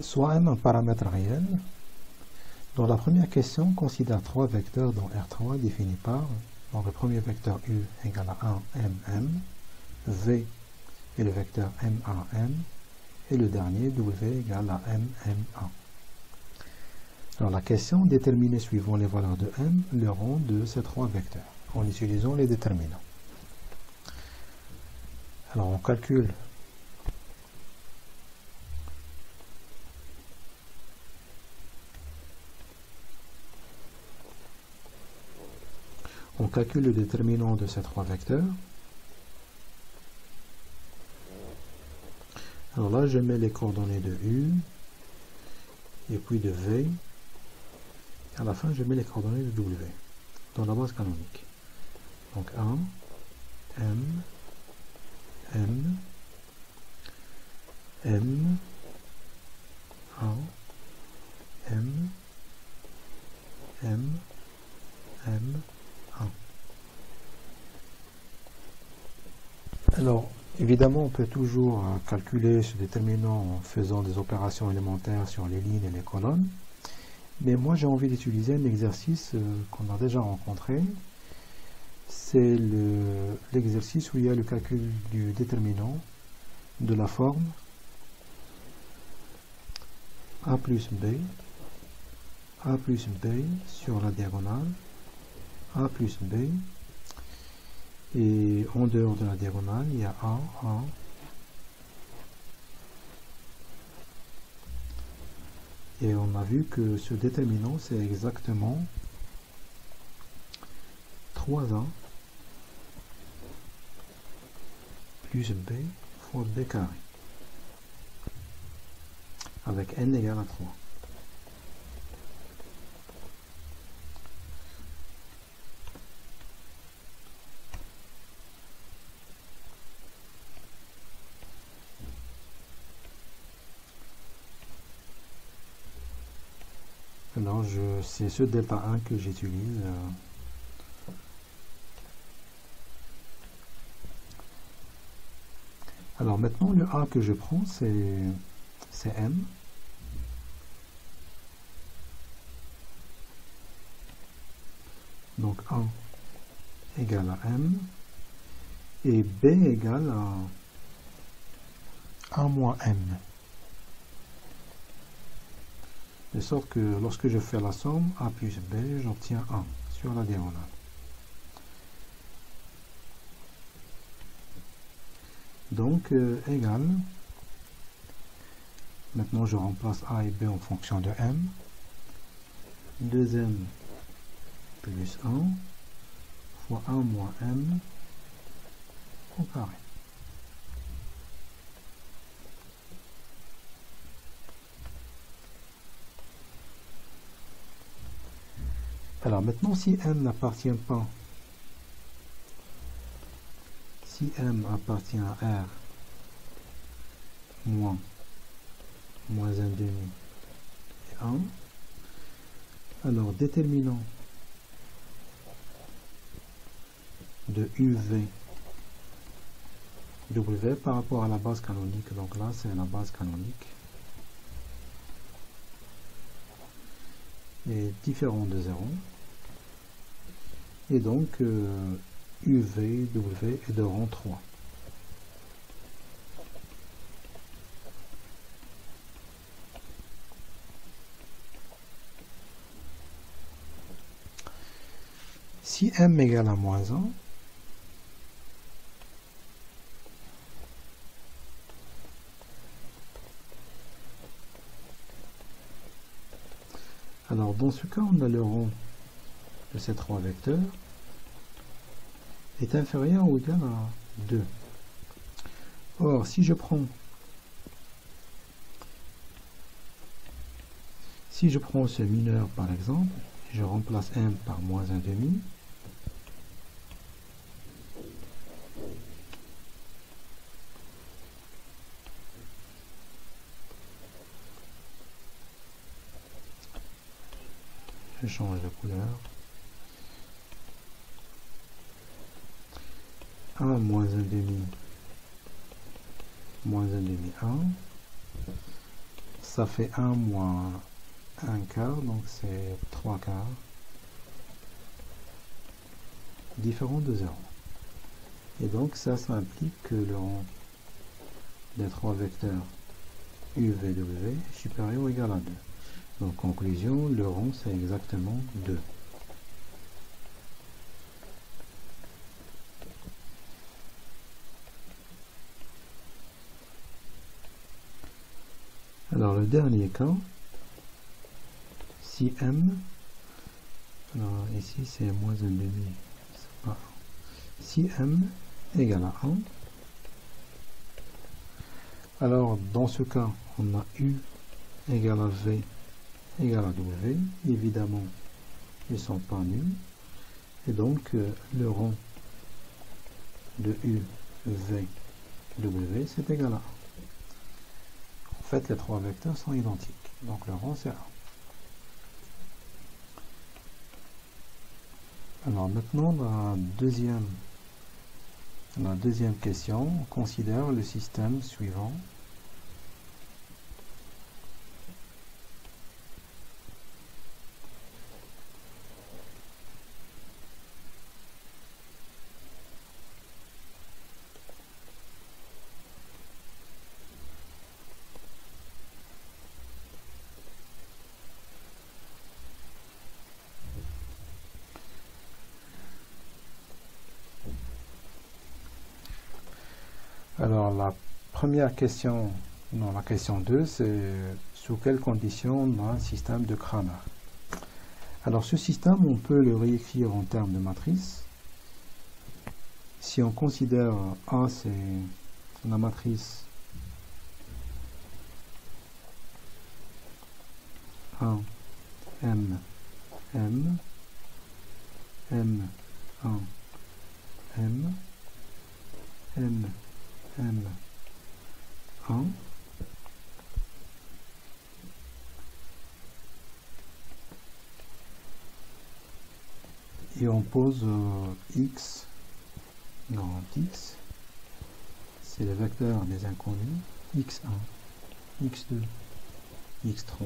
soit m un paramètre réel. Dans la première question, considère trois vecteurs dont R3 défini par donc le premier vecteur U égale à 1 mm, V est le vecteur MAM, et le dernier W égale à MMA. Alors la question déterminée suivant les valeurs de M le rang de ces trois vecteurs en utilisant les déterminants. Alors on calcule on calcule le déterminant de ces trois vecteurs. Alors là, je mets les coordonnées de U et puis de V. À la fin, je mets les coordonnées de W dans la base canonique. Donc 1, M, M, M, 1, M, M, M, 1. Alors, évidemment, on peut toujours euh, calculer ce déterminant en faisant des opérations élémentaires sur les lignes et les colonnes. Mais moi, j'ai envie d'utiliser un exercice euh, qu'on a déjà rencontré, c'est l'exercice où il y a le calcul du déterminant de la forme a plus b, a plus b sur la diagonale, a plus b, et en dehors de la diagonale, il y a a, a, et on a vu que ce déterminant, c'est exactement 3a plus b fois b carré avec n égale à 3. Alors, c'est ce delta 1 que j'utilise. Euh, Alors maintenant, le A que je prends, c'est M. Donc 1 égale à M. Et B égale à 1 moins M. De sorte que lorsque je fais la somme, A plus B, j'obtiens 1 sur la diagonale. donc euh, égal. Maintenant je remplace a et b en fonction de m. 2m plus 1 fois 1 moins m au carré alors maintenant si m n'appartient pas M appartient à R moins moins 1 demi et 1, alors déterminant de UV W par rapport à la base canonique, donc là c'est la base canonique, est différent de 0. Et donc, euh, UV, W est de rang 3. Si m égale à moins 1, alors dans ce cas, on a le rang de ces trois vecteurs est inférieur ou égal à 2. Or, si je prends si je prends ce mineur par exemple, je remplace m par moins 1 demi, je change de couleur. 1 moins 1 demi moins 1 demi 1 ça fait 1 moins 1 quart, donc c'est 3 quarts. Différent de 0. Et donc ça, ça implique que le rang des trois vecteurs u, v, w est supérieur ou égal à 2. Donc conclusion, le rang c'est exactement 2. Alors le dernier cas, si m, alors ici c'est moins un demi, si m égale à 1, alors dans ce cas on a u égale à v égale à w, évidemment ils ne sont pas nuls, et donc euh, le rang de u, v, w c'est égal à 1 les trois vecteurs sont identiques. Donc le rang, c'est 1. Alors maintenant, la deuxième, la deuxième question, on considère le système suivant. Alors la première question, non la question 2, c'est sous quelles conditions on a un système de Kramer? Alors ce système, on peut le réécrire en termes de matrice. Si on considère A, c'est la matrice 1, M, M, M, 1, M, M, M 1 et on pose euh, x dans x. C'est le vecteur des inconnus. X1 x2 x3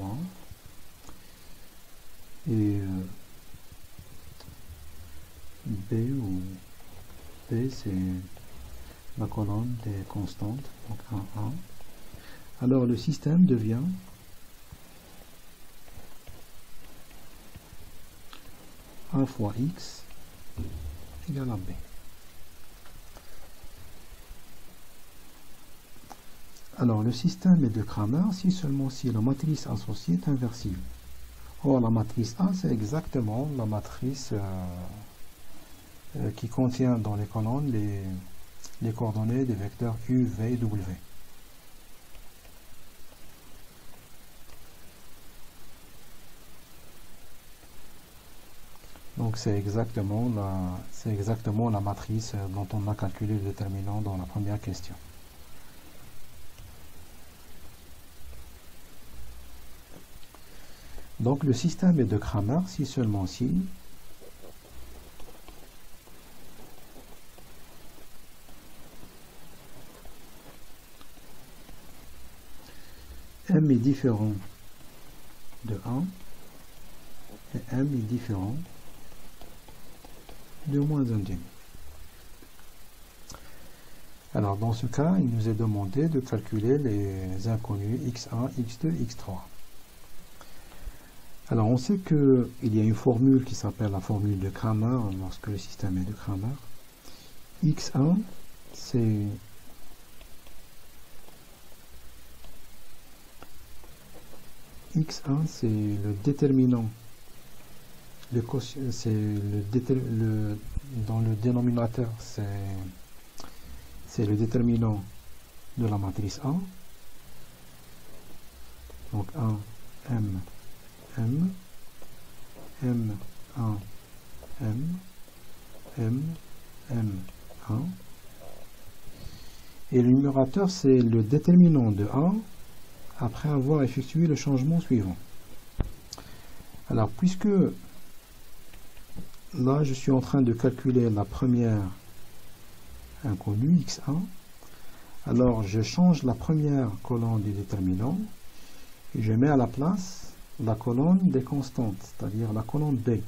et euh, b ou b c'est la colonne des constantes, donc 1, 1. Alors le système devient a fois x égale à b. Alors le système est de Kramer si seulement si la matrice associée est inversible. Or la matrice A c'est exactement la matrice euh, euh, qui contient dans les colonnes les les coordonnées des vecteurs u, v et w. Donc c'est exactement, la, exactement la matrice dont on a calculé le déterminant dans la première question. Donc le système est de Kramer si seulement si m est différent de 1 et m est différent de moins 1 demi. Alors dans ce cas, il nous est demandé de calculer les inconnus x1, x2, x3. Alors on sait qu'il y a une formule qui s'appelle la formule de Kramer lorsque le système est de Kramer. x1, c'est x1 c'est le déterminant. Le c'est le, dans le dénominateur c'est c'est le déterminant de la matrice A. Donc 1 M M M 1 M M M 1 et le numérateur c'est le déterminant de A après avoir effectué le changement suivant. Alors, puisque là, je suis en train de calculer la première inconnue, x1, alors je change la première colonne du déterminant je mets à la place la colonne des constantes, c'est-à-dire la colonne B.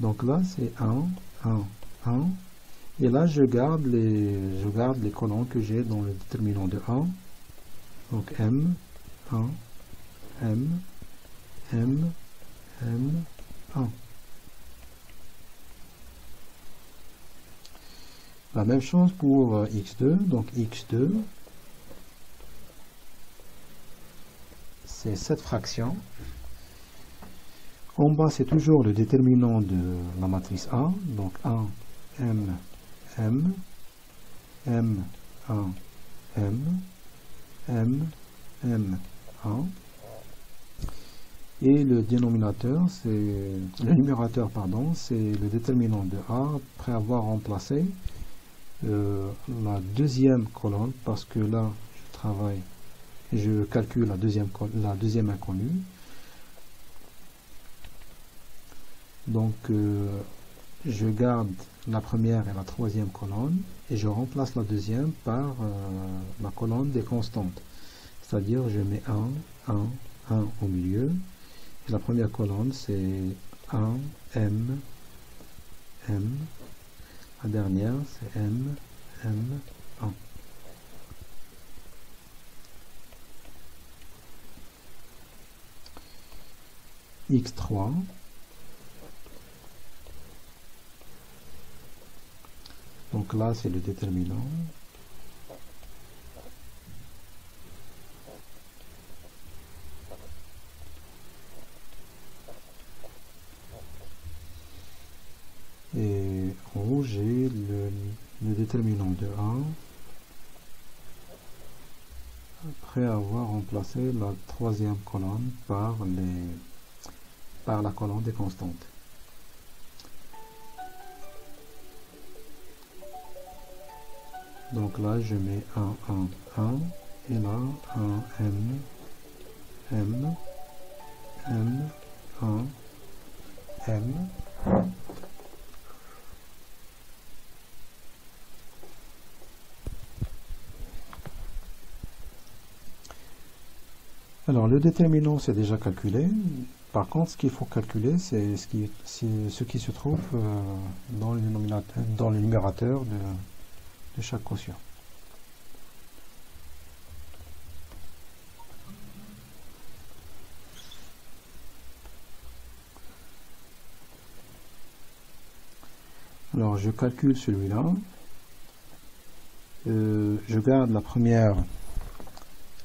Donc là, c'est 1, 1, 1. Et là, je garde les, je garde les colonnes que j'ai dans le déterminant de 1. Donc M, 1, M, M, M, 1. La même chose pour euh, x2. Donc x2, c'est cette fraction. En bas, c'est toujours le déterminant de la matrice A. Donc 1, M, M, M, 1, M, M, M, 1. Et le dénominateur, c'est le numérateur, pardon, c'est le déterminant de A après avoir remplacé euh, la deuxième colonne parce que là, je travaille, je calcule la deuxième, la deuxième inconnue. Donc, euh, je garde la première et la troisième colonne et je remplace la deuxième par euh, la colonne des constantes. C'est-à-dire, je mets 1, 1, 1 au milieu. Et la première colonne, c'est 1, M, M. La dernière, c'est M, M, 1. X3 Donc là, c'est le déterminant. Et en haut, j'ai le, déterminant de 1 après avoir remplacé la troisième colonne par, les, par la colonne des constantes. Donc là, je mets 1, 1, 1. Et là, 1, M, M, M, 1, M. Alors, le déterminant, c'est déjà calculé. Par contre, ce qu'il faut calculer, c'est ce qui, ce qui se trouve euh, dans, le dans le numérateur de, de chaque quotient. Alors je calcule celui-là. Euh, je garde la première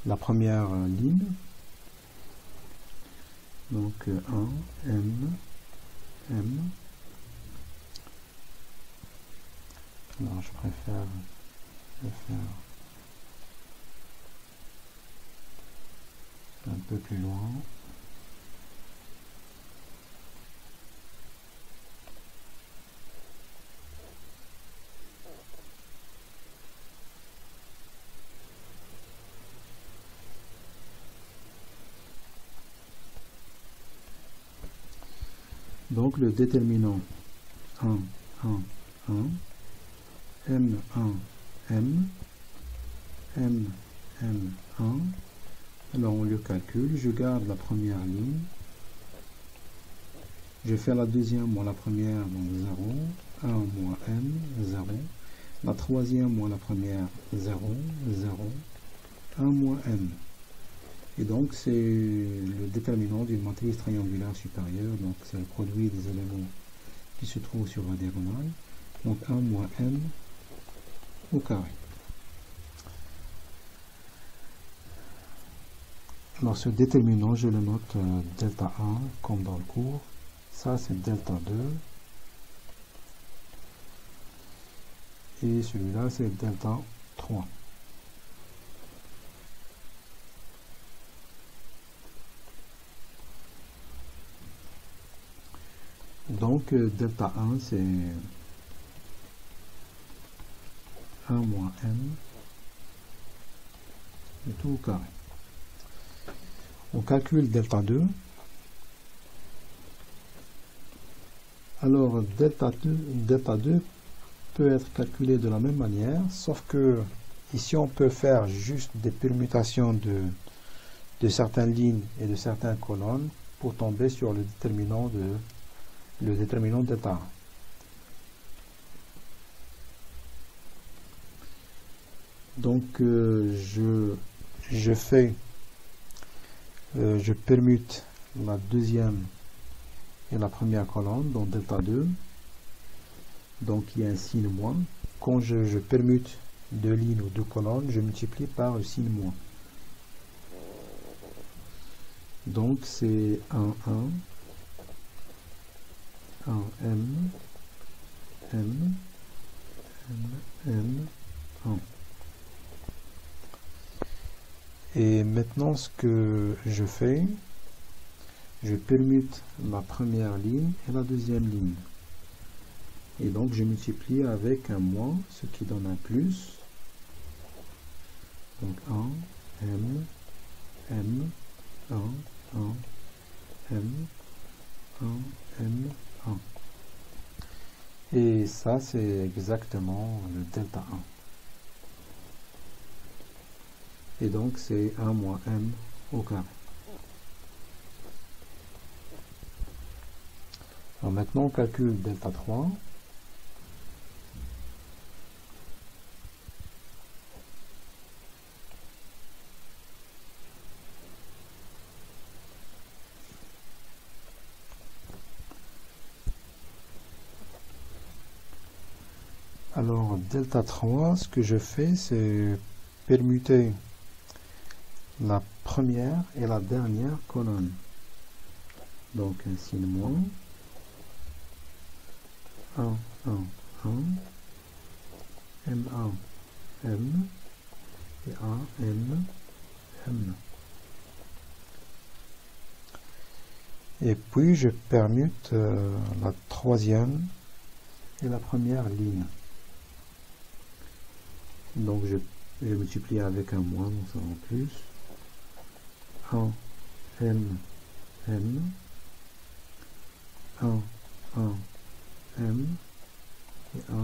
la première ligne. Donc 1, M, M, Non, je préfère le faire un peu plus loin. Donc le déterminant 1, 1, 1 M1, M, M, M1. Alors on le calcule, je garde la première ligne. Je fais la deuxième moins la première, donc 0. 1 moins M, 0. La troisième moins la première, 0, 0. 1 moins M. Et donc c'est le déterminant d'une matrice triangulaire supérieure, donc c'est le produit des éléments qui se trouvent sur la diagonale. Donc 1 moins M carré. Alors ce déterminant, je le note euh, delta 1 comme dans le cours. Ça c'est delta 2. Et celui-là c'est delta 3. Donc euh, delta 1 c'est 1 moins m et tout au carré. On calcule delta 2. Alors delta 2, delta 2 peut être calculé de la même manière, sauf que ici on peut faire juste des permutations de, certaines lignes et de certaines colonnes pour tomber sur le déterminant de le déterminant d'état. Donc euh, je, fais, euh, je permute la deuxième et la première colonne, dans delta 2. Donc il y a un signe moins. Quand je, je permute deux lignes ou deux colonnes, je multiplie par le signe moins. Donc c'est 1, 1, 1, M, M, M, M, 1. Et maintenant, ce que je fais, je permute la première ligne et la deuxième ligne. Et donc, je multiplie avec un moins, ce qui donne un plus. Donc 1, M, M, 1, 1, M, 1, M, 1. Et ça, c'est exactement le delta 1. Et donc, c'est 1 moins M au carré. Alors maintenant, on calcule delta 3. Alors, delta 3, ce que je fais, c'est permuter la première et la dernière colonne. Donc, un signe moins. 1, 1, 1. M1, M. Et 1, M, M. Et puis, je permute euh, la troisième et la première ligne. Donc je, je multiplie avec un moins, donc ça en plus. 1, M, M. 1, 1, M. Et 1,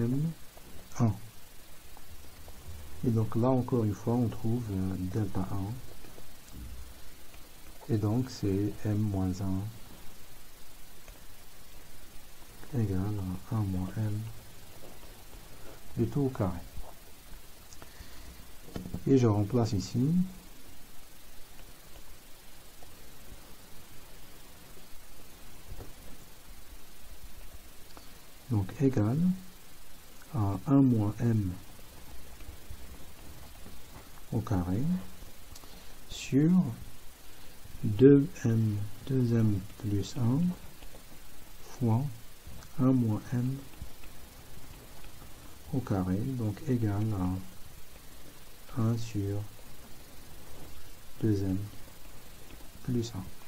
M, 1. Et donc là encore une fois on trouve euh, delta 1. Et donc c'est M moins 1 égale à 1 moins M du tout au carré et je remplace ici donc égal à 1 moins m au carré sur 2m 2m plus 1 fois 1 moins m au carré donc égal à 1 sur 2m plus 1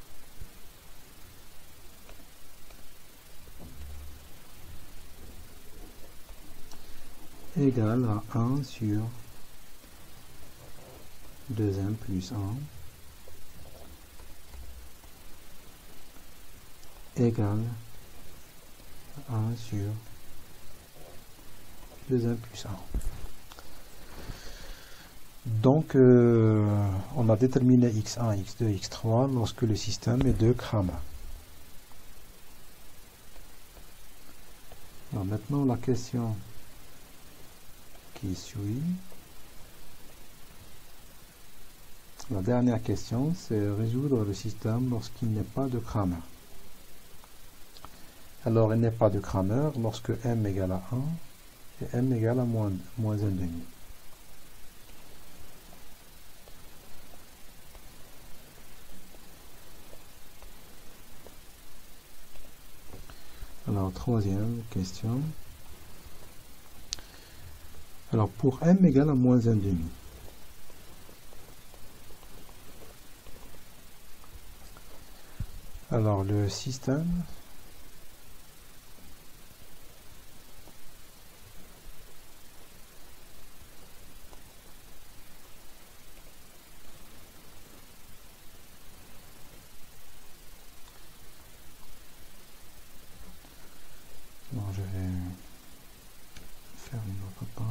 égale à 1 sur 2m plus 1 égale à 1 sur 2m plus 1. Donc, euh, on a déterminé x1, x2, x3 lorsque le système est de. Alors maintenant, la question qui suit. La dernière question, c'est résoudre le système lorsqu'il n'est pas de Kramer. Alors, il n'est pas de Kramer lorsque m égale à 1 et m égale à moins, moins 1 demi. Alors, troisième question. Alors, pour m égale à moins 1 demi. Alors, le système Bon, je vais faire une autre page.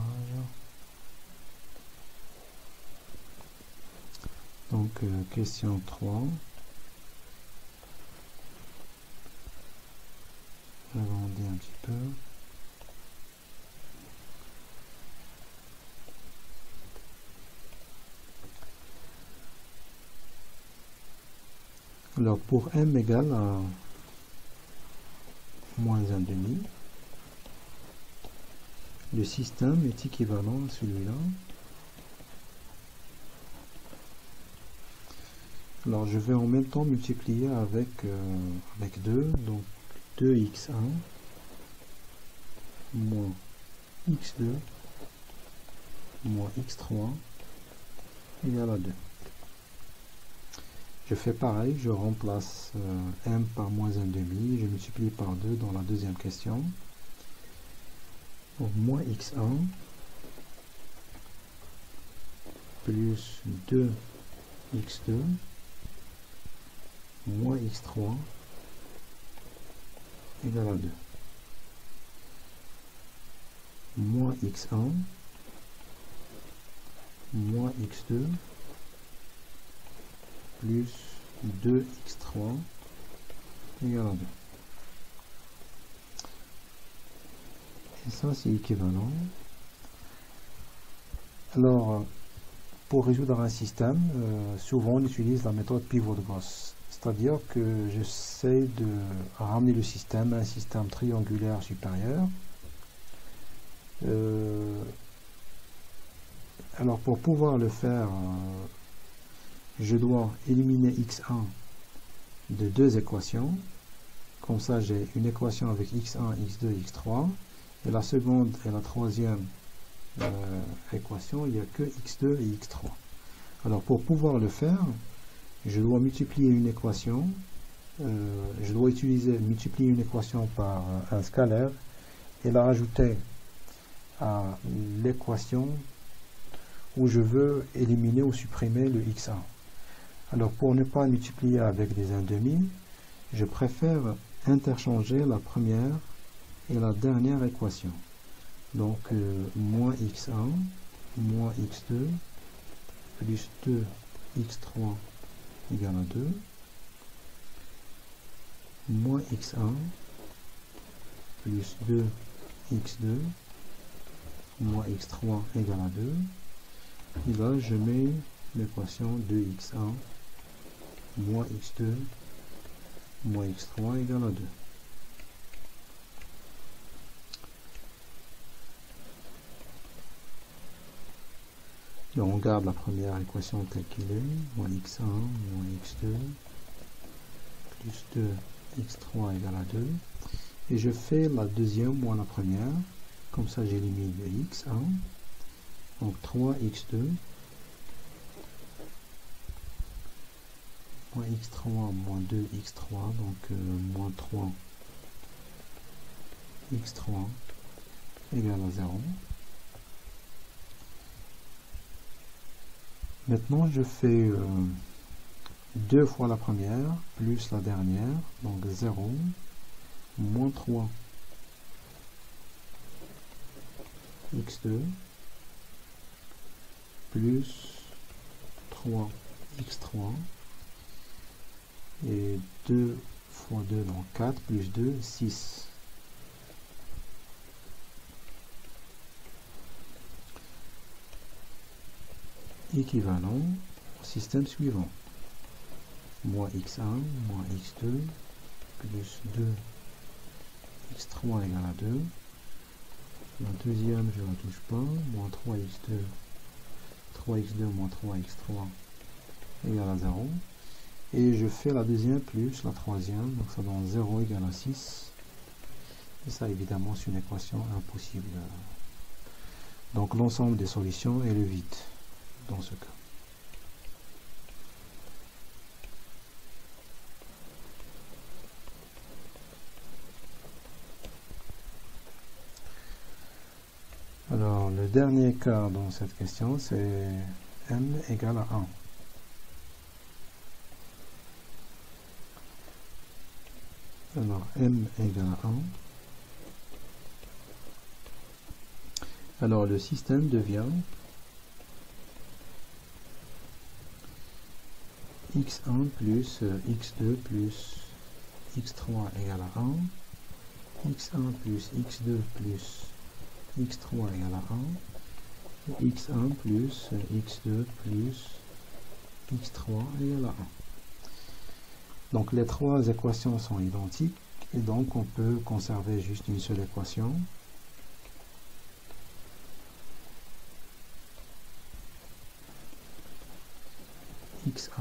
Donc, euh, question 3. J'agrandis un petit peu. Alors, pour m égale à moins 1 demi, le système est équivalent à celui-là. Alors je vais en même temps multiplier avec, euh, avec 2, donc 2x1 moins x2 moins x3 égale à 2. Je fais pareil, je remplace euh, m par moins 1 demi, je multiplie par 2 dans la deuxième question. Donc moins x1 plus 2x2 moins x3 égale à 2. Moins x1 moins x2 plus 2x3 égale à 2. Et ça, c'est équivalent. Alors, pour résoudre un système, euh, souvent on utilise la méthode pivot de Gauss. C'est-à-dire que j'essaie de ramener le système à un système triangulaire supérieur. Euh, alors pour pouvoir le faire, euh, je dois éliminer x1 de deux équations. Comme ça, j'ai une équation avec x1, x2, x3. Et la seconde et la troisième euh, équation, il n'y a que x2 et x3. Alors pour pouvoir le faire, je dois multiplier une équation, euh, je dois utiliser multiplier une équation par un scalaire et la rajouter à l'équation où je veux éliminer ou supprimer le x1. Alors pour ne pas multiplier avec des 1 demi, je préfère interchanger la première et la dernière équation. Donc euh, moins x1 moins x2 plus 2x3 égale à 2, moins x1 plus 2x2 moins x3 égale à 2. Et là, je mets l'équation 2x1 moins x2 moins x3 égale à 2. On garde la première équation telle qu'elle est, moins x1, moins x2, plus 2, x3 égale à 2. Et je fais la deuxième moins la première. Comme ça, j'élimine le x1. Donc 3x2 moins x3 moins 2x3, donc euh, moins 3 x3 égale à 0. Maintenant, je fais euh, deux fois la première, plus la dernière, donc 0, moins 3, x2, plus 3, x3, et 2 fois 2, donc 4, plus 2, 6. Équivalent au système suivant. Moins x1, moins x2, plus 2, x3 égale à 2. La deuxième, je ne la touche pas. Moins 3x2, 3x2 moins 3x3 égale à 0. Et je fais la deuxième plus la troisième, donc ça donne 0 égale à 6. Et ça, évidemment, c'est une équation impossible. Donc l'ensemble des solutions est le vide dans ce cas. Alors, le dernier cas dans cette question, c'est m égale à 1. Alors, m égale à 1. Alors, le système devient x1 plus x2 plus x3 égale à 1, x1 plus x2 plus x3 égale à 1, x1 plus x2 plus x3 égale à 1. Donc les trois équations sont identiques et donc on peut conserver juste une seule équation. x1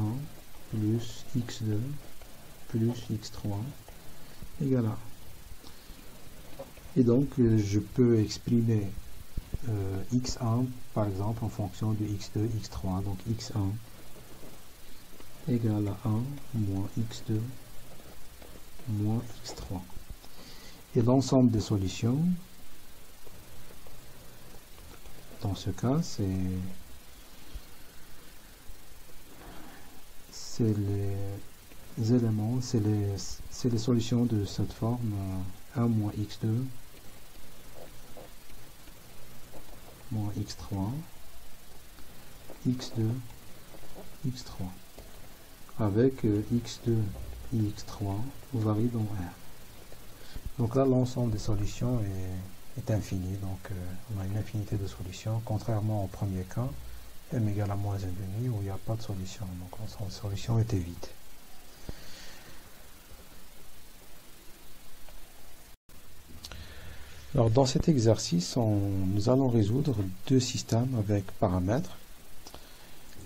plus x2 plus x3 égale à Et donc, euh, je peux exprimer euh, x1, par exemple, en fonction de x2, x3. Donc, x1 égale à 1 moins x2 moins x3. Et l'ensemble des solutions, dans ce cas, c'est les éléments, c'est les, les, solutions de cette forme 1 euh, moins x2 moins x3 x2 x3 avec euh, x2 et x3 varie dans R. Donc là, l'ensemble des solutions est, est infini, donc euh, on a une infinité de solutions, contrairement au premier cas, m égale à moins 1,5 où il n'y a pas de solution. Donc des solutions était vide. Alors dans cet exercice, nous allons résoudre deux systèmes avec paramètres.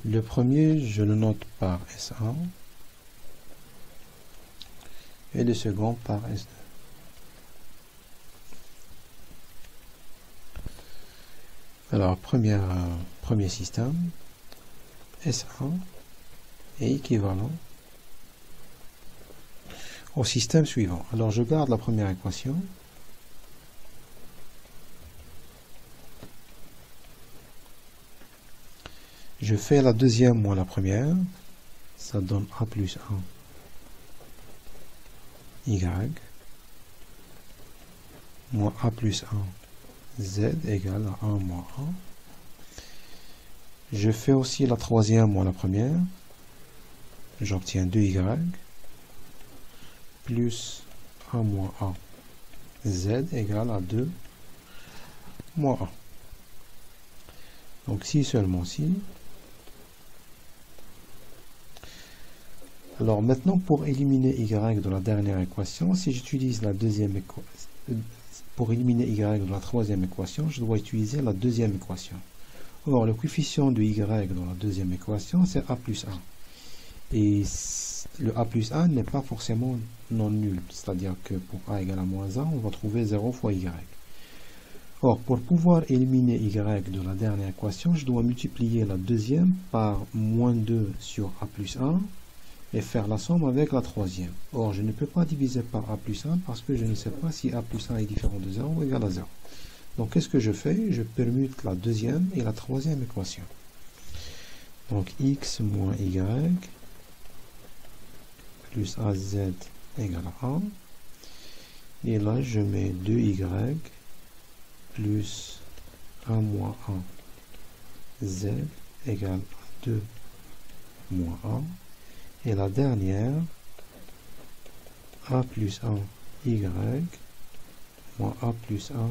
Le premier, je le note par S1 et le second par S2. Alors, première, premier système, S1 est équivalent au système suivant. Alors, je garde la première équation. Je fais la deuxième moins la première. Ça donne A plus 1 Y moins A plus 1 z égale à 1 moins 1. Je fais aussi la troisième moins la première. J'obtiens 2y plus 1 moins 1. z égale à 2 moins 1. Donc si seulement si. Alors maintenant pour éliminer y de la dernière équation, si j'utilise la deuxième équation, pour éliminer y de la troisième équation, je dois utiliser la deuxième équation. Or, le coefficient de y dans la deuxième équation, c'est a plus 1. Et le a plus 1 n'est pas forcément non nul, c'est-à-dire que pour a égale à moins 1, on va trouver 0 fois y. Or, pour pouvoir éliminer y de la dernière équation, je dois multiplier la deuxième par moins 2 sur a plus 1, et faire la somme avec la troisième. Or, je ne peux pas diviser par a plus 1 parce que je ne sais pas si a plus 1 est différent de 0 ou égal à 0. Donc, qu'est-ce que je fais? Je permute la deuxième et la troisième équation. Donc, x moins y plus az égale à 1. Et là, je mets 2y plus 1 moins 1 z égale à 2 moins 1. Et la dernière, a plus 1 y moins a plus 1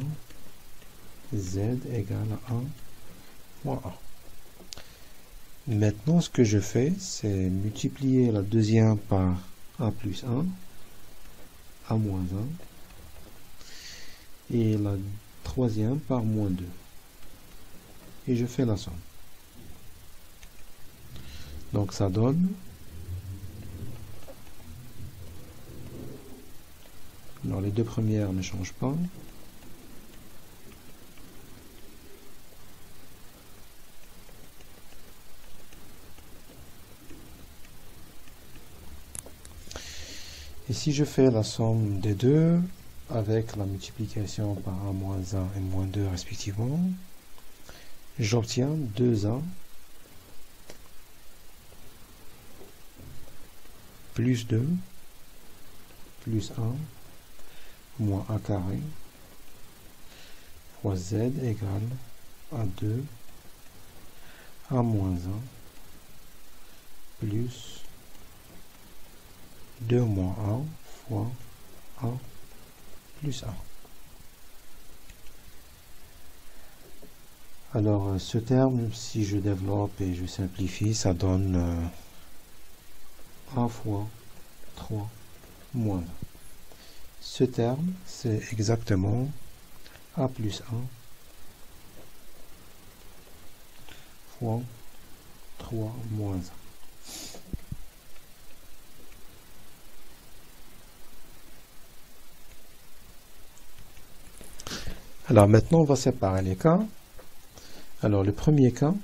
z égale à 1 moins 1. Maintenant, ce que je fais, c'est multiplier la deuxième par a plus 1, a moins 1, et la troisième par moins 2. Et je fais la somme. Donc ça donne Alors les deux premières ne changent pas. Et si je fais la somme des deux avec la multiplication par 1 moins 1 et moins 2 respectivement, j'obtiens 2a plus 2 plus 1 moins a carré fois z égale à 2 a moins 1 plus 2 moins 1 fois 1 plus 1. Alors, euh, ce terme, si je développe et je simplifie, ça donne 1 euh, fois 3 moins 1. Ce terme, c'est exactement a plus 1 fois 3 moins 1. Alors maintenant, on va séparer les cas. Alors le premier cas,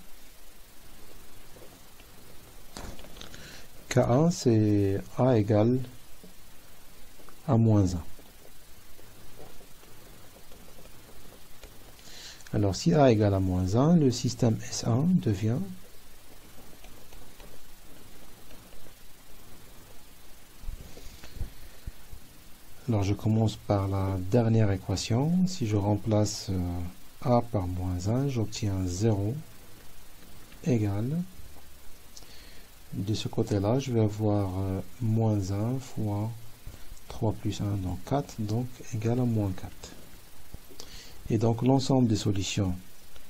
K1, c'est A égale A moins 1. Alors si A égale à moins 1, le système S1 devient Alors je commence par la dernière équation. Si je remplace euh, A par moins 1, j'obtiens 0 égale. De ce côté-là, je vais avoir euh, moins 1 fois 3 plus 1, donc 4, donc égal à moins 4. Et donc l'ensemble des solutions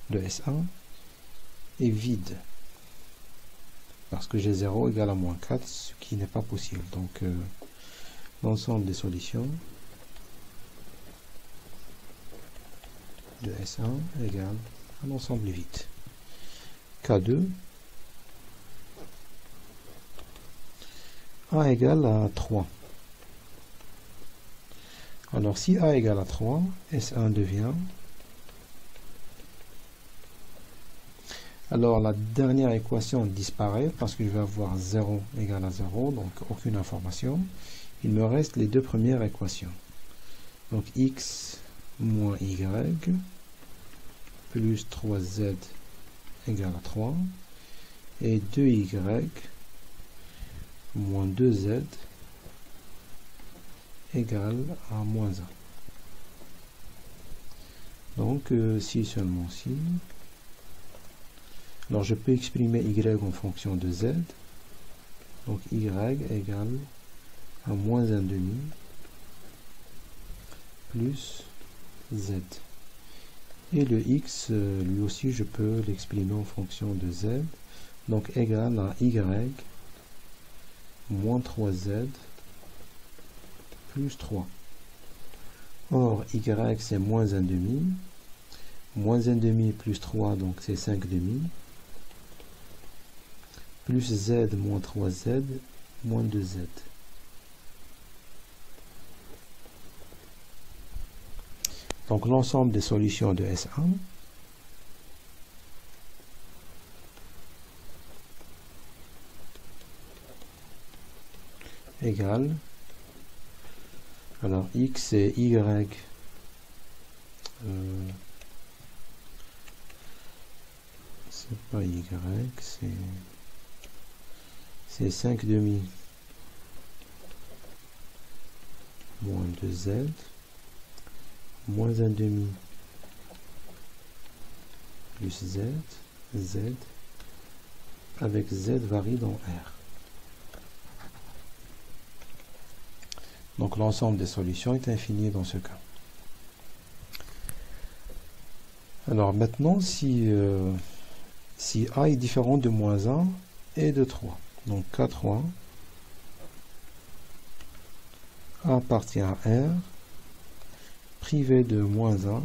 de S1 est vide. Parce que j'ai 0 égale à moins 4, ce qui n'est pas possible. Donc euh, l'ensemble des solutions de S1 égale à l'ensemble vide. K2 A égale à 3. Alors si A égale à 3, S1 devient... Alors la dernière équation disparaît parce que je vais avoir 0 égale à 0, donc aucune information. Il me reste les deux premières équations. Donc x moins y plus 3z égale à 3 et 2y moins 2z égale à moins 1. Donc, euh, si seulement si. Alors, je peux exprimer y en fonction de z. Donc, y égale à moins 1 demi plus z. Et le x, euh, lui aussi, je peux l'exprimer en fonction de z. Donc, égal à y moins 3z plus 3. Or, y c'est moins 1 demi. Moins 1 demi plus 3, donc c'est 5 demi. Plus z moins 3z moins 2z. Donc l'ensemble des solutions de S1 égale alors x et y euh, c'est pas y c'est c'est 5 demi moins 2z moins 1 demi plus z z avec z varie dans R Donc l'ensemble des solutions est infini dans ce cas. Alors maintenant, si, euh, A est différent de moins 1 et de 3, donc K3, A appartient à R, privé de moins 1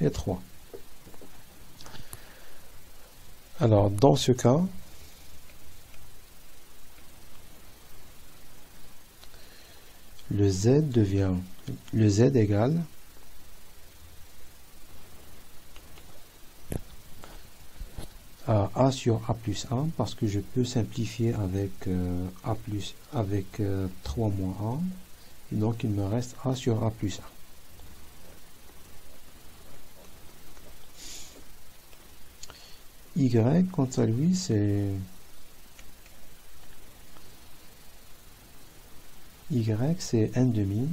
et 3. Alors dans ce cas, le z devient le z égale à a sur a plus 1 parce que je peux simplifier avec euh, a plus avec 3 euh, moins 1 et donc il me reste a sur a plus 1 y quant à lui c'est y c'est n demi.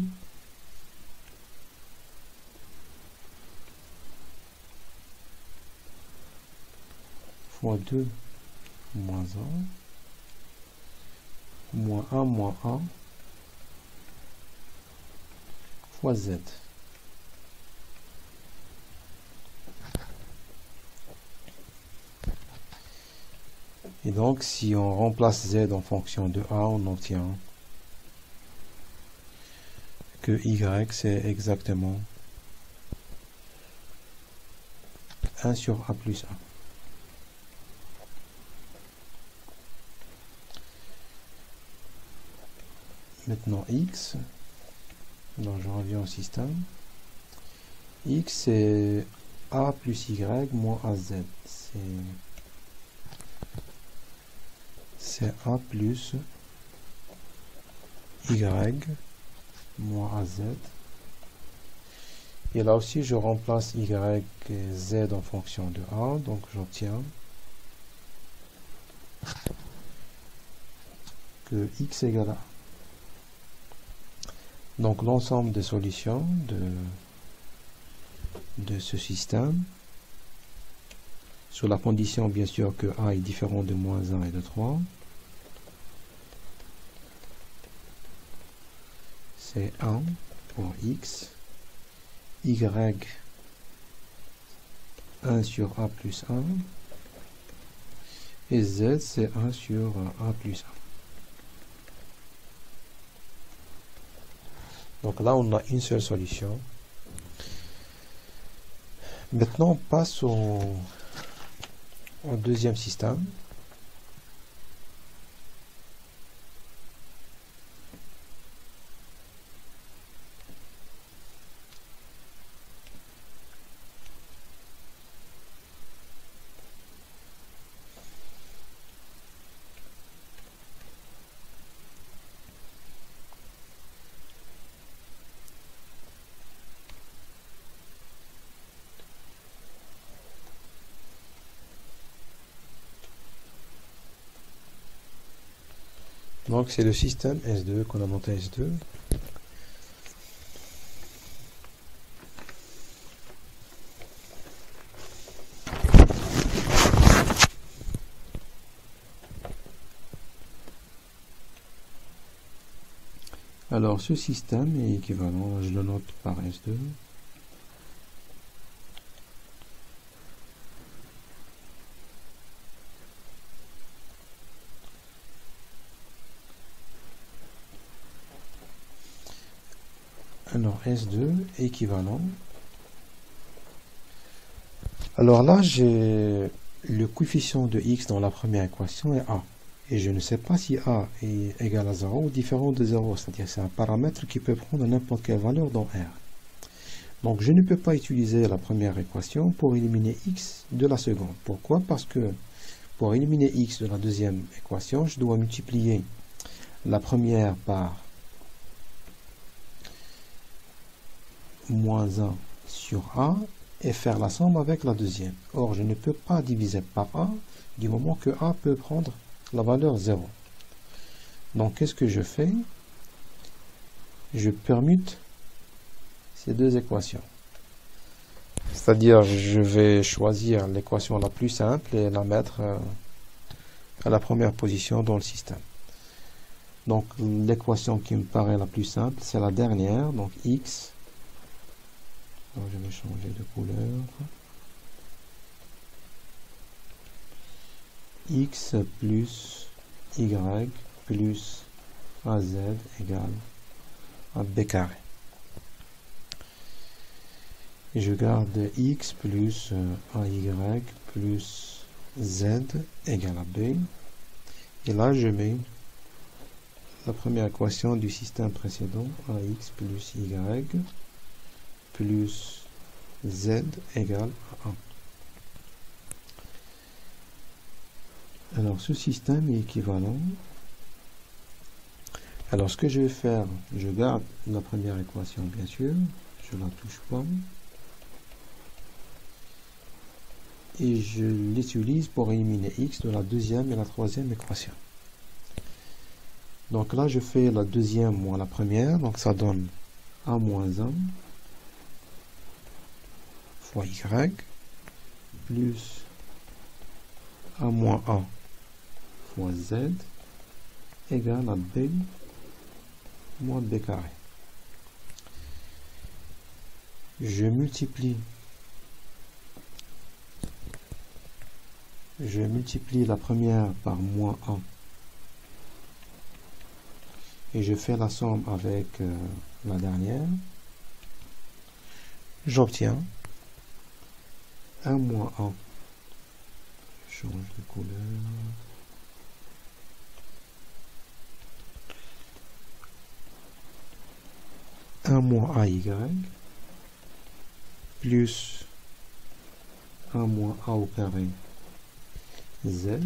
Fois 2 moins 1 moins a moins a fois z. Et donc, si on remplace z en fonction de a, on obtient que y, c'est exactement 1 sur a plus 1. Maintenant, x, donc je reviens au système. x, c'est a plus y moins az. C'est A plus Y moins AZ. Et là aussi, je remplace Y et Z en fonction de A, donc j'obtiens que X égale A. Donc l'ensemble des solutions de, de ce système, sous la condition bien sûr que A est différent de moins 1 et de 3, c'est 1 pour x, y 1 sur a plus 1, et z c'est 1 sur a plus 1. Donc là, on a une seule solution. Maintenant, on passe au, au deuxième système. Donc c'est le système S2 qu'on a monté S2. Alors ce système est équivalent, je le note par S2. Alors S2 équivalent. Alors là, j'ai le coefficient de x dans la première équation est a. Et je ne sais pas si a est égal à 0 ou différent de 0. C'est-à-dire c'est un paramètre qui peut prendre n'importe quelle valeur dans R. Donc je ne peux pas utiliser la première équation pour éliminer x de la seconde. Pourquoi? Parce que pour éliminer x de la deuxième équation, je dois multiplier la première par moins 1 sur A et faire la somme avec la deuxième. Or, je ne peux pas diviser par A du moment que A peut prendre la valeur 0. Donc, qu'est-ce que je fais? Je permute ces deux équations. C'est-à-dire, je vais choisir l'équation la plus simple et la mettre euh, à la première position dans le système. Donc, l'équation qui me paraît la plus simple, c'est la dernière, donc x je vais changer de couleur. x plus y plus az égale à b carré. Je garde x plus ay plus z égale à b. Et là, je mets la première équation du système précédent, ax plus y plus z égale à 1. Alors ce système est équivalent. Alors ce que je vais faire, je garde la première équation bien sûr, je la touche pas. Et je l'utilise pour éliminer x de la deuxième et la troisième équation. Donc là je fais la deuxième moins la première, donc ça donne a moins 1 y plus a moins 1 fois z égale à B moins B carré. Je multiplie je multiplie la première par moins 1 et je fais la somme avec euh, la dernière, j'obtiens 1 moins 1. Je change de couleur. 1 moins AY plus 1 moins A au carré Z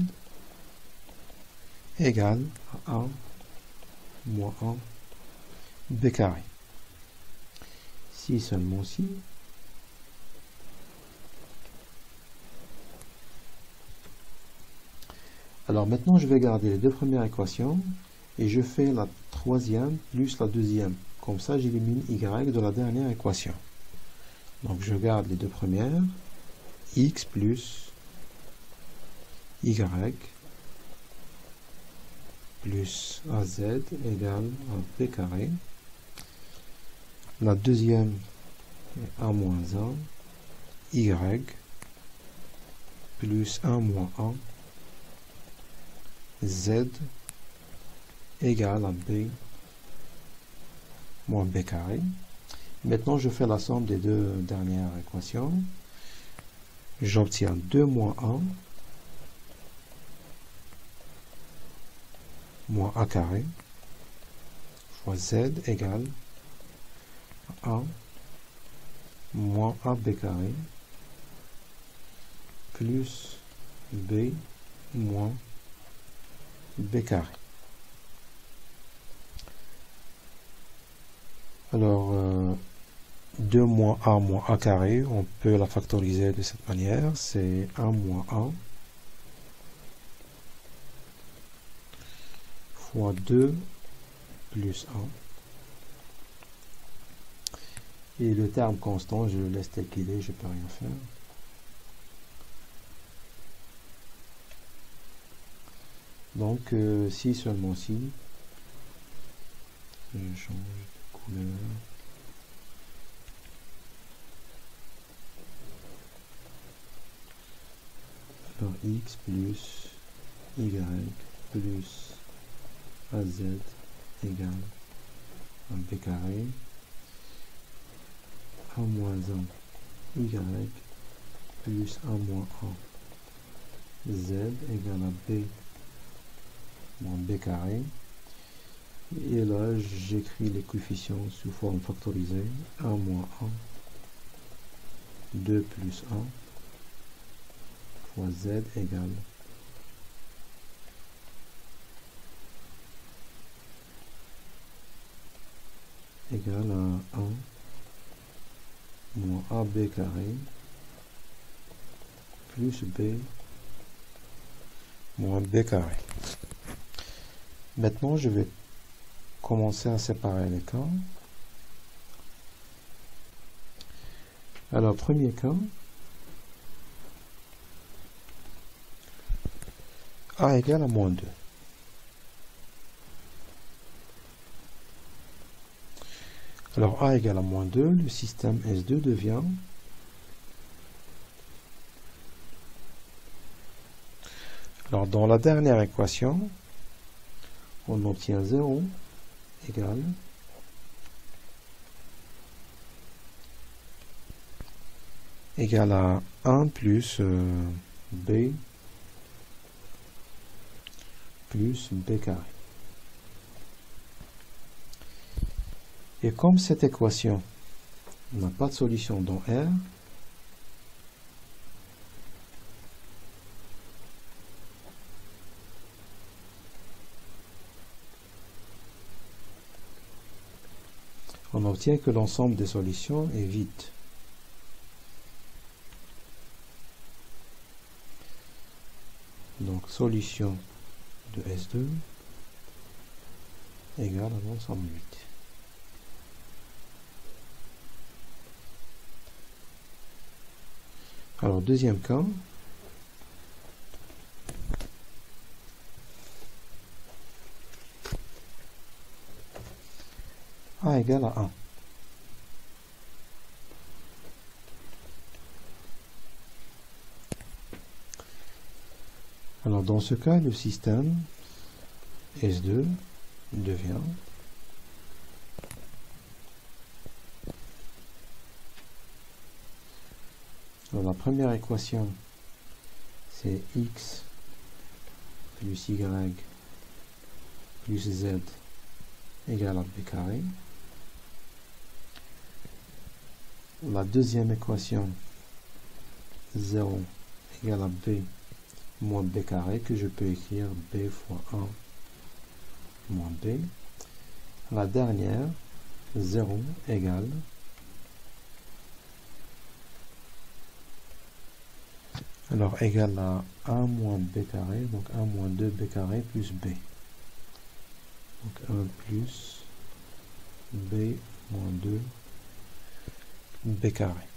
égale à 1 moins 1 B carré. Si seulement si, Alors maintenant, je vais garder les deux premières équations et je fais la troisième plus la deuxième. Comme ça, j'élimine y de la dernière équation. Donc je garde les deux premières, x plus y plus az égale à b carré. La deuxième est a moins 1, y plus 1 moins 1, z égale à b moins b carré. Maintenant, je fais la somme des deux dernières équations. J'obtiens 2 moins 1 moins a carré fois z égale 1 moins ab carré plus b moins b carré. Alors, 2 euh, moins a moins a carré, on peut la factoriser de cette manière, c'est 1 moins 1 fois 2 plus 1. Et le terme constant, je le laisse tel qu'il est, je ne peux rien faire. Donc, euh, si seulement si, je change de couleur. Alors, x plus y plus az égale un b carré a moins 1 y plus 1 moins 1 z égale à b moins b carré et là j'écris les coefficients sous forme factorisée 1 moins 1 2 plus 1 fois z égale égale à 1 moins AB carré plus B moins B carré. Maintenant, je vais commencer à séparer les cas. Alors, premier cas, A égale à moins 2. Alors A égale à moins 2, le système S2 devient Alors dans la dernière équation, on obtient 0 égale égale à 1 plus euh, B plus B carré. Et comme cette équation n'a pas de solution dans R, on obtient que l'ensemble des solutions est vide. Donc solution de S2 égale à l'ensemble 8. Alors, deuxième cas. A égale à 1. Dans ce cas, le système S2 devient la première équation, c'est x plus y plus z égale à b carré. La deuxième équation, 0 égale à b moins b carré, que je peux écrire b fois 1 moins b. La dernière, 0 égale alors égal à 1 moins b carré, donc 1 moins 2 b carré plus b. Donc 1 plus b moins 2 b carré.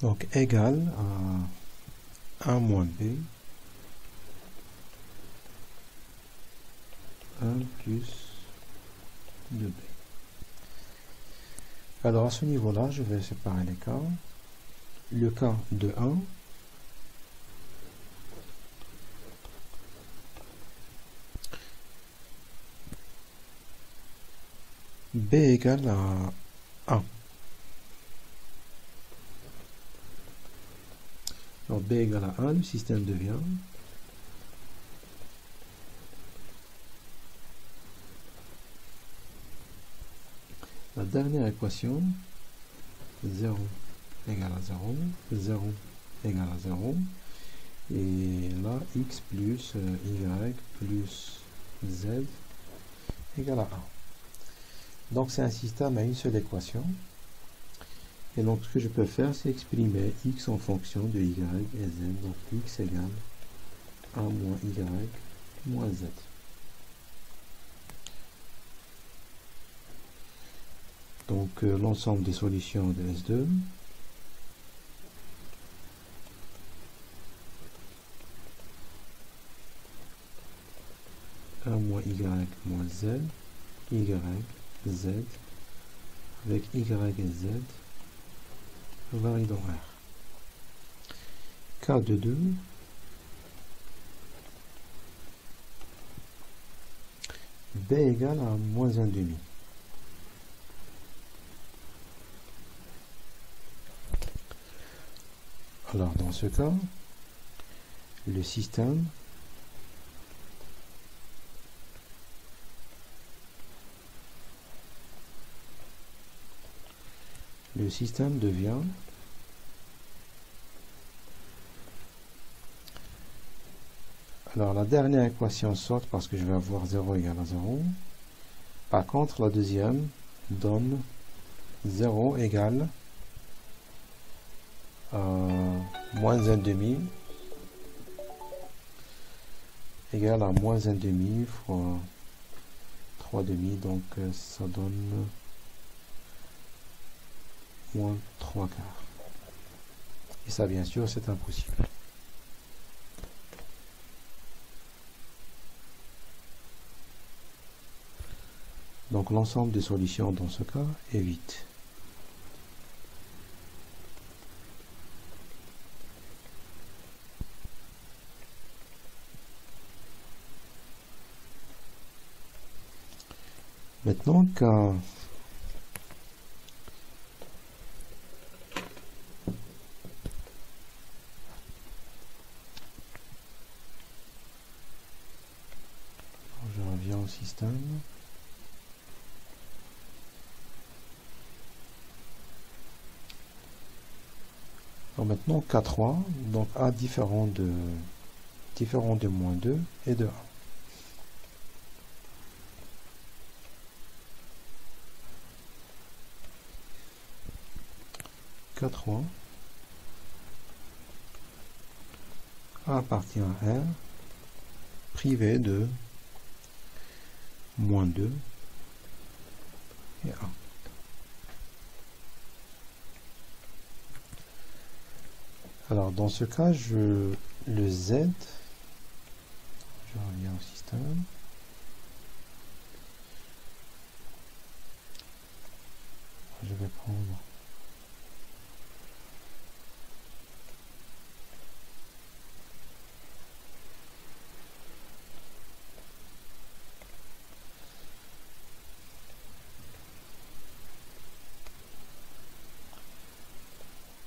Donc égal à 1 moins b 1 plus 2b. Alors à ce niveau-là, je vais séparer les cas. Le cas de 1 b égale à 1. Alors b égale à 1, le système devient la dernière équation 0 égale à 0, 0 égale à 0, et là x plus y plus z égale à 1. Donc c'est un système à une seule équation. Et donc ce que je peux faire, c'est exprimer x en fonction de y et z. Donc x égale 1 moins y moins z. Donc euh, l'ensemble des solutions de S2 1 moins y moins z, y, z, avec y et z varie R. K de 2 B égale à moins 1 demi. Alors dans ce cas, le système système devient alors la dernière équation saute parce que je vais avoir 0 égale à 0 par contre la deuxième donne 0 égale à moins 1 demi égale à moins 1 demi fois 3 demi. Donc euh, ça donne moins 3 quarts. Et ça, bien sûr, c'est impossible. Donc l'ensemble des solutions dans ce cas est 8. Maintenant, quand système. Alors maintenant K3, donc A différent de différent de moins 2 et de 1. K3 A appartient à R privé de moins 2 et 1. Alors dans ce cas, je le Z, je reviens au système. je vais prendre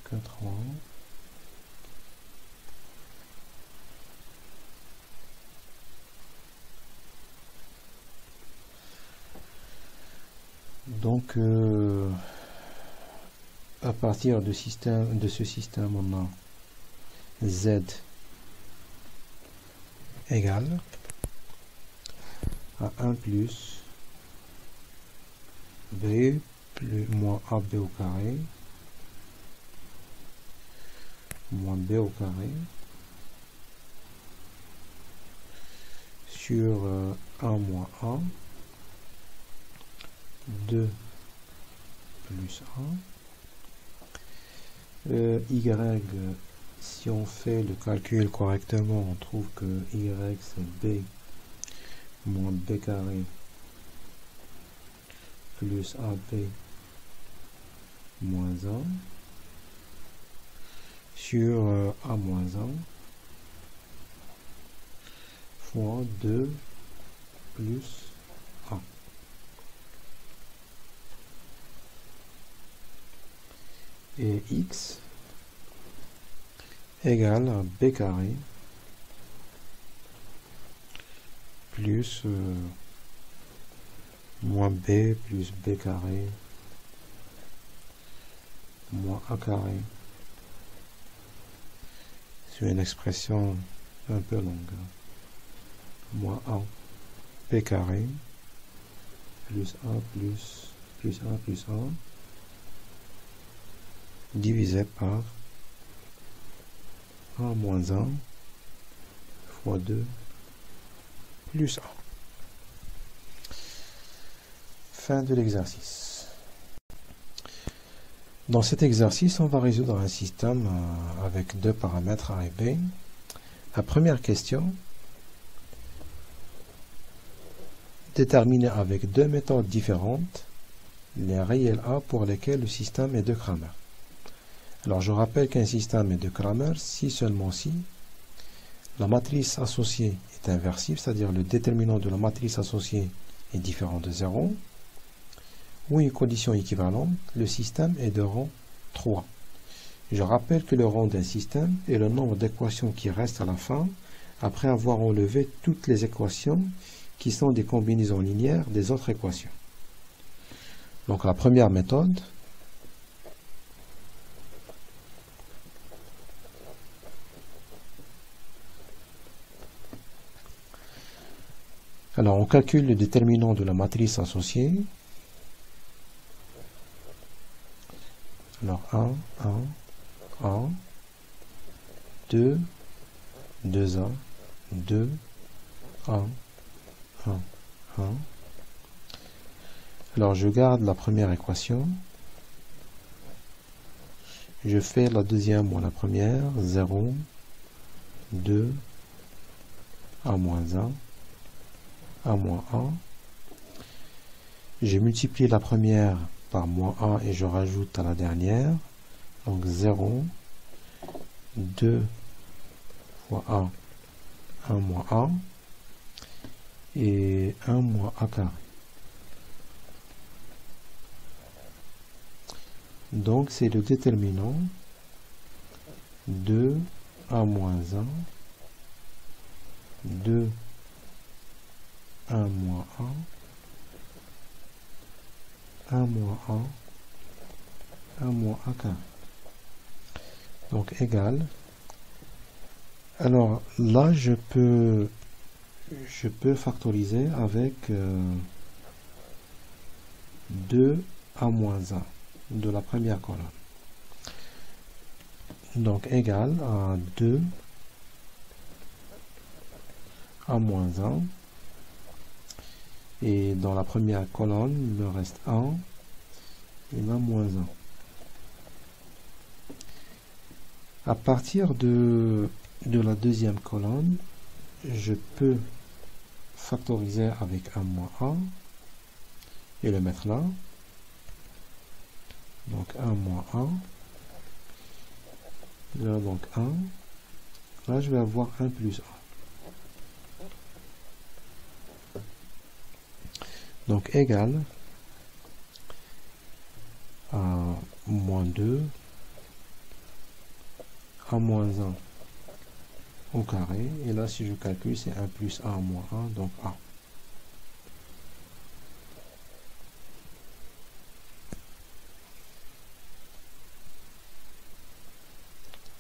quatre ans. Donc, euh, à partir de, système, de ce système, on a Z égale à 1 plus B plus moins AB au carré moins B au carré sur 1 euh, moins 1 2 plus 1. Euh, y, si on fait le calcul correctement, on trouve que y c'est b moins b carré plus ab moins 1 sur euh, a moins 1 fois 2 plus et x égale b carré plus euh, moins b plus b carré moins a carré. C'est une expression un peu longue. Moins a b carré plus a plus plus a plus a divisé par 1 moins 1 fois 2 plus 1. Fin de l'exercice. Dans cet exercice, on va résoudre un système euh, avec deux paramètres A et B. La première question, déterminer avec deux méthodes différentes les réels A pour lesquels le système est de Kramer. Alors je rappelle qu'un système est de Kramer si seulement si la matrice associée est inversible, c'est-à-dire le déterminant de la matrice associée est différent de 0, ou une condition équivalente, le système est de rang 3. Je rappelle que le rang d'un système est le nombre d'équations qui restent à la fin après avoir enlevé toutes les équations qui sont des combinaisons linéaires des autres équations. Donc la première méthode, Alors, on calcule le déterminant de la matrice associée. Alors, 1, 1, 1, 2, 2, 1, 2, 1, 1, 1. Alors, je garde la première équation. Je fais la deuxième ou la première. 0, 2, 1 moins 1 1 moins 1. J'ai multiplié la première par moins 1 et je rajoute à la dernière. Donc 0, 2 fois 1, 1 moins 1 et 1 moins a carré. Donc c'est le déterminant 2 a moins 1, 2 1 moins 1, 1 moins 1, 1 moins 1 carré. Donc égal. Alors là, je peux, je peux factoriser avec 2 euh, a moins 1 de la première colonne. Donc égal à 2 a moins 1 et dans la première colonne, il me reste 1 et 1 moins 1. À partir de, de la deuxième colonne, je peux factoriser avec 1 moins 1 et le mettre là. Donc 1 moins 1. Là, donc 1. Là, je vais avoir 1 plus 1. Donc égal à moins 2 à moins 1 au carré. Et là, si je calcule, c'est 1 plus 1 moins 1, donc 1.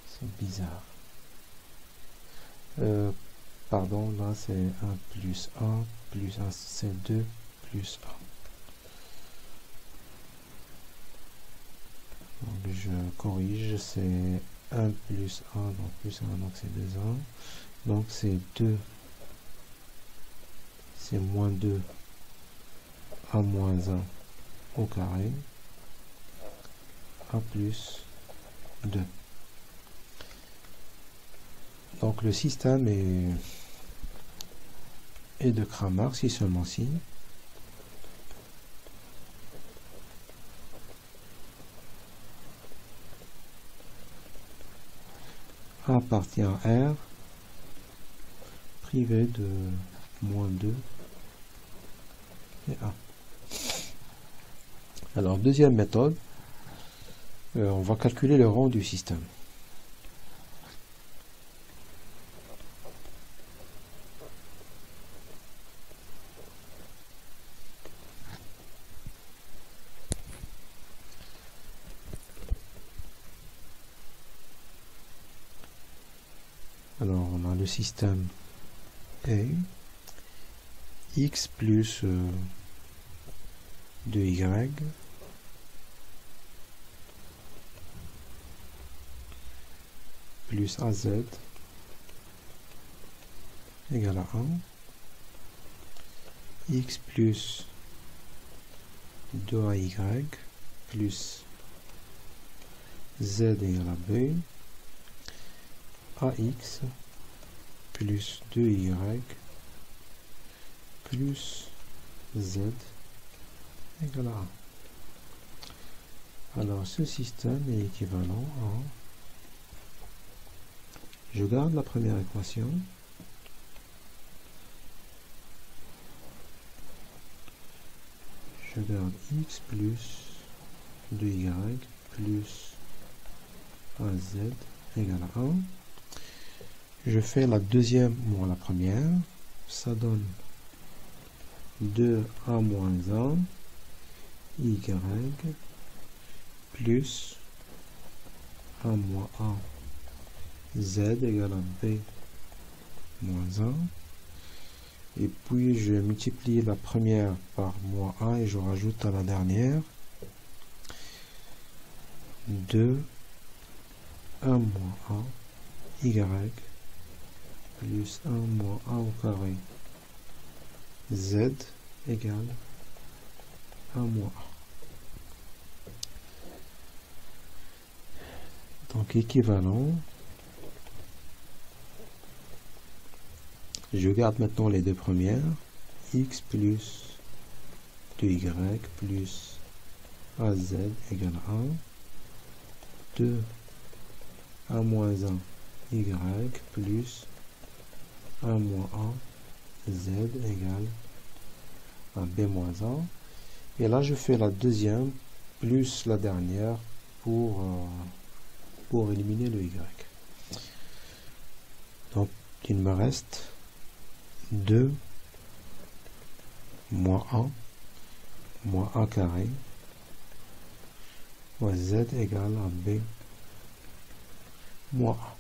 C'est bizarre. Euh, pardon, là c'est 1 plus 1 plus 1, c'est 2 plus 1. Donc je corrige, c'est 1 plus 1, donc plus 1, donc c'est 2 1. Donc c'est 2, c'est moins 2 à moins 1 au carré, à plus 2. Donc le système est, est de Cramer, si seulement si. Appartient à R privé de moins 2 et 1. Alors, deuxième méthode, euh, on va calculer le rang du système. Alors, on a le système. A, x plus 2y, euh, plus az égale à 1, x plus 2ay plus z égale à b, ax plus 2y plus z égale à 1. Alors ce système est équivalent à... Je garde la première équation. Je garde x plus 2y plus az égale à 1 je fais la deuxième moins la première, ça donne 2a moins 1 y plus a moins 1 z égale à b moins 1 et puis je multiplie la première par moins 1 et je rajoute à la dernière 2 a moins 1 y plus 1 moins 1 au carré z égale 1 moins 1. Donc équivalent. Je garde maintenant les deux premières. x plus 2y plus az égale 1. 2 1 moins 1 y plus 1 moins 1, z égale à b moins 1. Et là, je fais la deuxième plus la dernière pour, euh, pour éliminer le y. Donc, il me reste 2 moins 1 moins a carré moins z égale à b moins 1.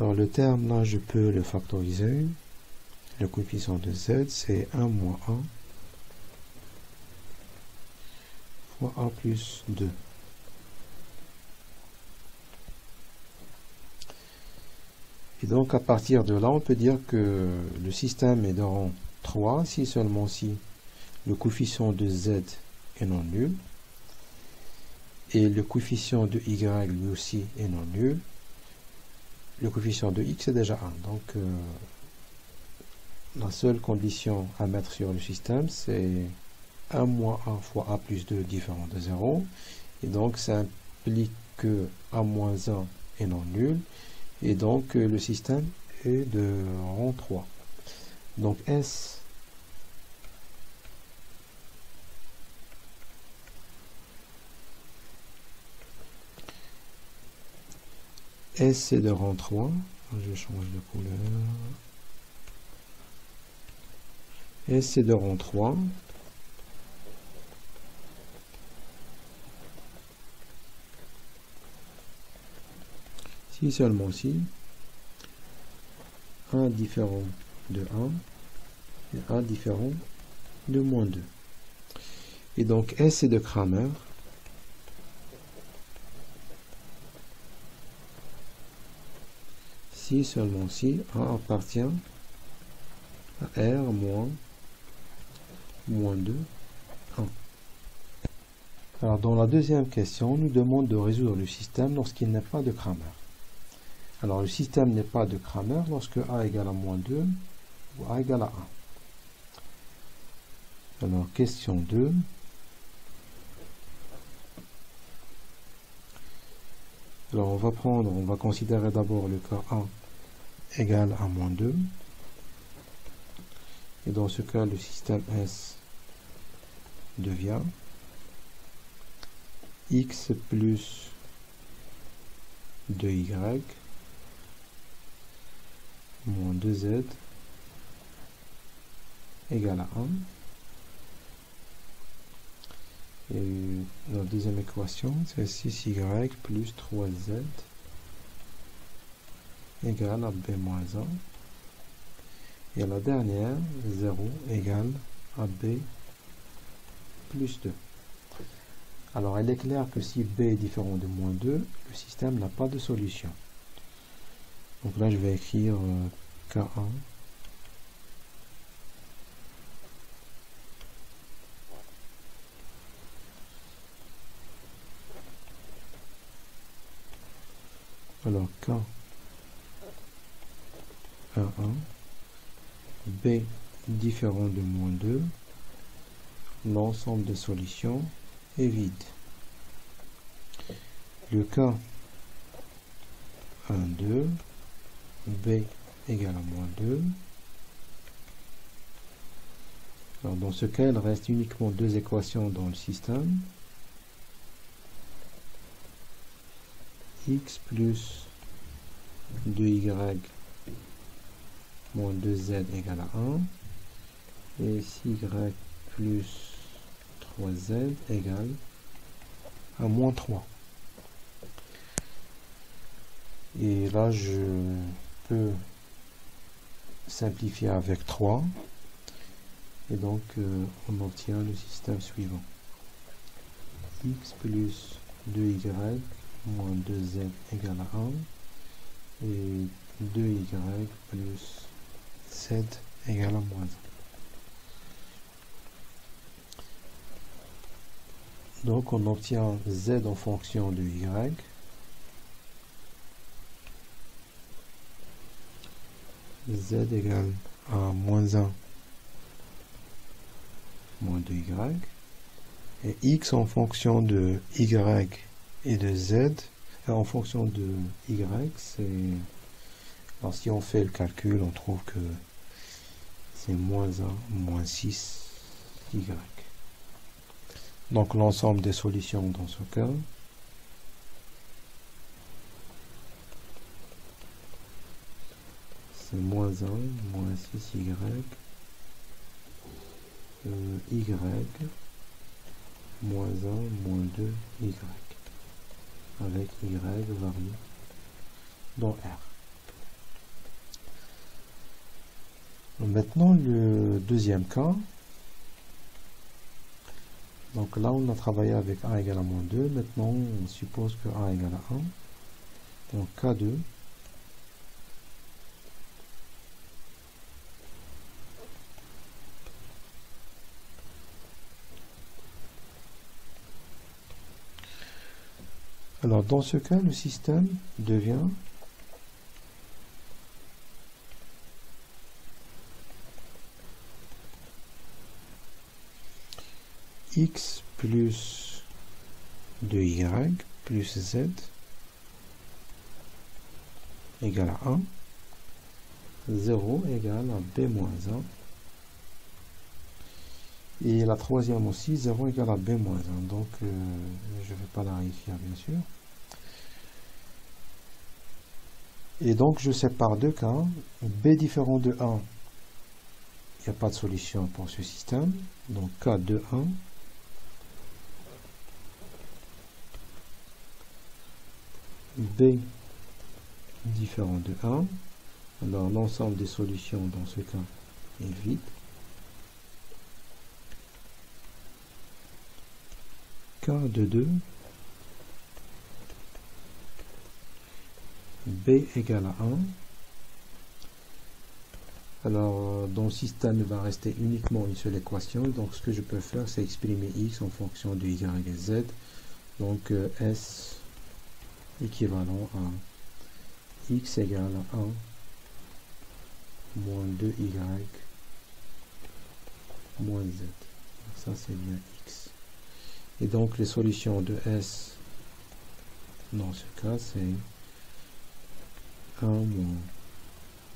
Alors le terme là, je peux le factoriser. Le coefficient de z, c'est 1 moins 1 fois a plus 2. Et donc à partir de là, on peut dire que le système est de rang 3 si seulement si le coefficient de z est non nul et le coefficient de y lui aussi est non nul le coefficient de x est déjà 1. Donc, euh, la seule condition à mettre sur le système, c'est 1 moins 1 fois a plus 2 différent de 0. Et donc, ça implique que a moins 1 est non nul. Et donc, le système est de rang 3. Donc, S S c'est de rang 3. Je change de couleur. S c'est de rang 3. Si seulement si 1 différent de 1 et 1 différent de moins 2. Et donc S c'est de Kramer. Si seulement si 1 appartient à R moins moins 2, 1. Alors dans la deuxième question, on nous demande de résoudre le système lorsqu'il n'est pas de Kramer. Alors le système n'est pas de Kramer lorsque A égale à moins 2 ou A égale à 1. Alors question 2. Alors on va prendre, on va considérer d'abord le cas 1 égale à moins 2. Et dans ce cas, le système S devient x plus 2y moins 2z égale à 1. Et la deuxième équation, c'est 6y plus 3z égale à b moins 1. Et la dernière, 0 égale à b plus 2. Alors, il est clair que si b est différent de moins 2, le système n'a pas de solution. Donc là, je vais écrire euh, K1. Alors K 1, 1 B différent de moins 2, l'ensemble des solutions est vide. Le cas 1, 2, B égale à moins 2. Alors dans ce cas, il reste uniquement deux équations dans le système. X plus 2y moins 2z égale à 1 et y plus 3z égale à moins 3 et là je peux simplifier avec 3 et donc euh, on obtient le système suivant. X plus 2y moins 2z égale à 1 et 2y plus z égale à moins 1. Donc on obtient z en fonction de y. z égale à moins 1 moins 2y et x en fonction de y et de z. En fonction de y c'est alors si on fait le calcul, on trouve que c'est moins 1, moins 6, y. Donc l'ensemble des solutions dans ce cas, c'est moins 1, moins 6, y, euh, y, moins 1, moins 2, y, avec y varié dans R. Maintenant, le deuxième cas. Donc là, on a travaillé avec A égale à moins 2. Maintenant, on suppose que A égale à 1. Donc K2. Dans ce cas, le système devient x plus 2y plus z égale à 1, 0 égale à b moins 1, et la troisième aussi, 0 égale à b moins 1. Donc, euh, je ne vais pas la réécrire, bien sûr. Et donc, je sépare deux cas. b différent de 1, il n'y a pas de solution pour ce système. Donc, k de 1. b différent de 1. Alors, l'ensemble des solutions dans ce cas est vide. K de 2 B égale à 1 alors dans le système il va rester uniquement une seule équation. Donc ce que je peux faire c'est exprimer x en fonction de y et z. Donc euh, s équivalent à x égale à 1 moins 2y moins z. Ça c'est bien x. Et donc les solutions de S dans ce cas c'est 1 moins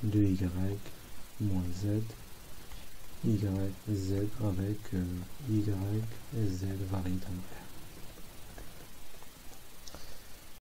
2y moins z y z avec euh, y z R.